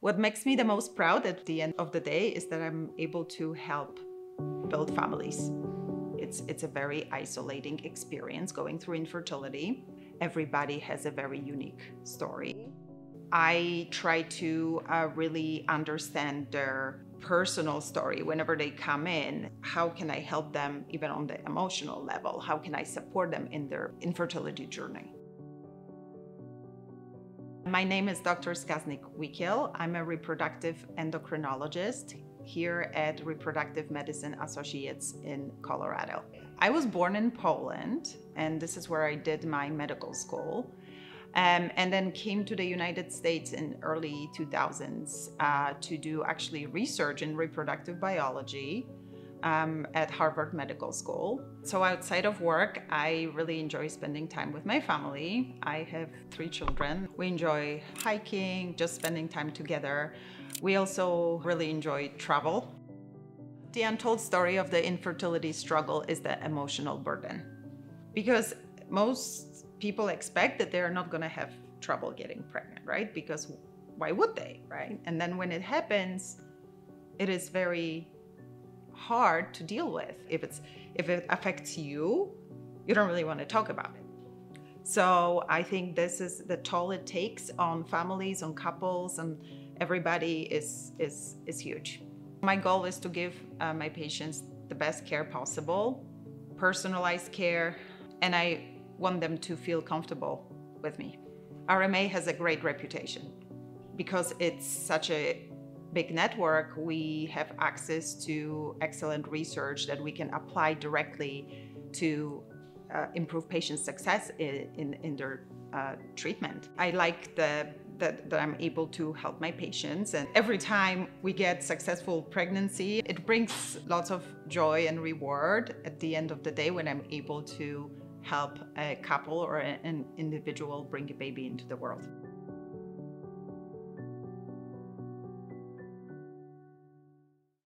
What makes me the most proud at the end of the day is that I'm able to help build families. It's, it's a very isolating experience going through infertility. Everybody has a very unique story. I try to uh, really understand their personal story whenever they come in. How can I help them even on the emotional level? How can I support them in their infertility journey? My name is Dr. Skaznik Wikil. I'm a reproductive endocrinologist here at Reproductive Medicine Associates in Colorado. I was born in Poland, and this is where I did my medical school. Um, and then came to the United States in early 2000s uh, to do actually research in reproductive biology um, at Harvard Medical School. So outside of work, I really enjoy spending time with my family. I have three children. We enjoy hiking, just spending time together. We also really enjoy travel. The untold story of the infertility struggle is the emotional burden. Because most people expect that they're not going to have trouble getting pregnant, right? Because why would they, right? And then when it happens, it is very hard to deal with. If it's if it affects you, you don't really want to talk about it. So I think this is the toll it takes on families, on couples, and everybody is is is huge. My goal is to give uh, my patients the best care possible, personalized care, and I want them to feel comfortable with me. RMA has a great reputation because it's such a big network, we have access to excellent research that we can apply directly to uh, improve patient success in, in, in their uh, treatment. I like the, that, that I'm able to help my patients and every time we get successful pregnancy, it brings lots of joy and reward at the end of the day when I'm able to help a couple or an individual bring a baby into the world.